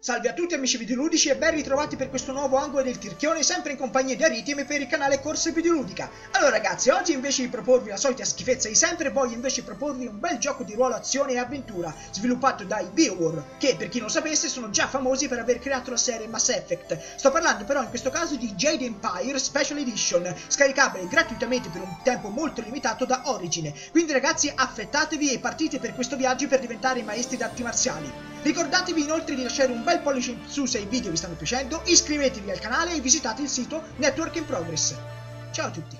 Salve a tutti amici videoludici e ben ritrovati per questo nuovo angolo del Tirchione, sempre in compagnia di Aritime per il canale Corse Videoludica. Allora ragazzi, oggi invece di proporvi la solita schifezza di sempre, voglio invece proporvi un bel gioco di ruolo azione e avventura, sviluppato dai BioWare, che per chi non sapesse sono già famosi per aver creato la serie Mass Effect. Sto parlando però in questo caso di Jade Empire Special Edition, scaricabile gratuitamente per un tempo molto limitato da Origine. Quindi ragazzi affrettatevi e partite per questo viaggio per diventare maestri d'arti marziali. Ricordatevi inoltre di lasciare un bel pollice in su se i video vi stanno piacendo, iscrivetevi al canale e visitate il sito Network in Progress. Ciao a tutti!